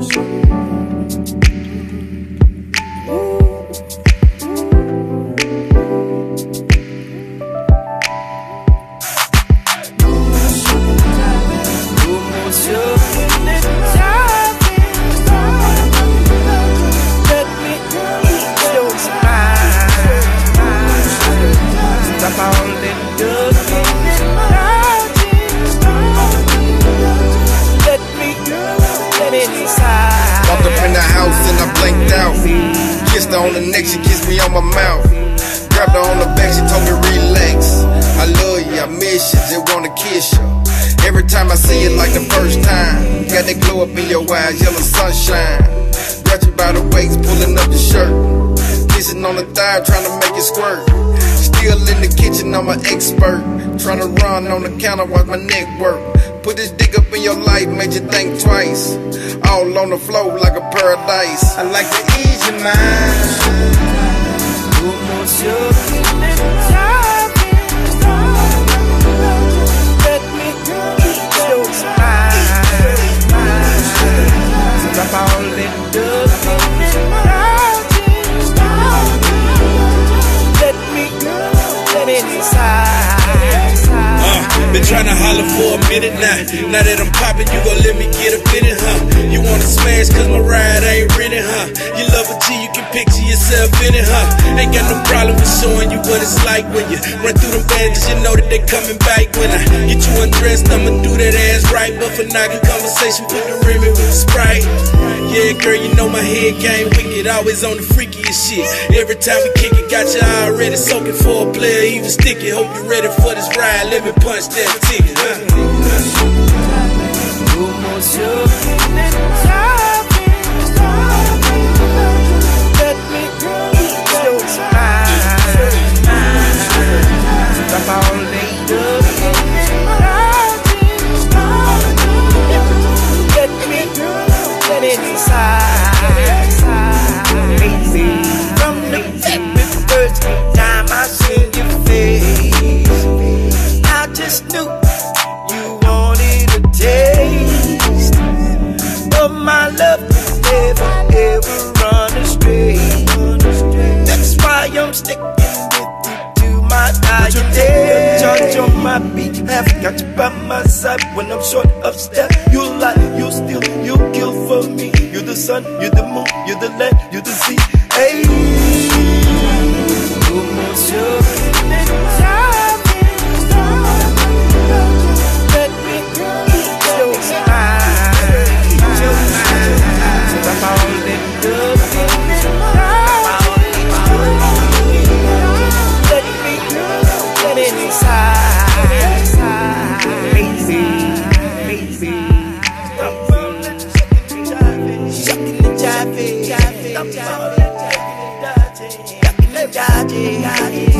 Kissed her on the neck, she kissed me on my mouth. Grabbed her on the back, she told me relax. I love you, I miss you, just wanna kiss you. Every time I see it like the first time. Got that glow up in your eyes, yellow sunshine. Got you by the waist, pulling up the shirt. Kissing on the thigh, trying to make it squirt. Still in the kitchen, I'm an expert. Trying to run on the counter, watch my neck work. Put this dick up in your life, made you think twice. All on the floor like a paradise. I like to ease your mind. Put more sugar Been trying to holler for a minute now. Now that I'm popping, you gon' let me get a in, huh? You wanna smash cause my ride ain't renting, huh? You love a G, you can picture yourself in it, huh? Ain't got no problem with showing you what it's like when you run through them bandages, you know that they coming back. When I get you undressed, I'ma do that ass for now, conversation, put the rim with the Sprite. Yeah, girl, you know my head game wicked, always on the freakiest shit. Every time we kick it, got you already soaking for a player, even sticky. Hope you ready for this ride, let me punch that ticket, huh? Got you by my side when I'm short of step. You lie, you steal, you kill for me. The sun, you're the moon, you're the land, you're the sea. Jiving, shucking and rolling, shucking and jiving.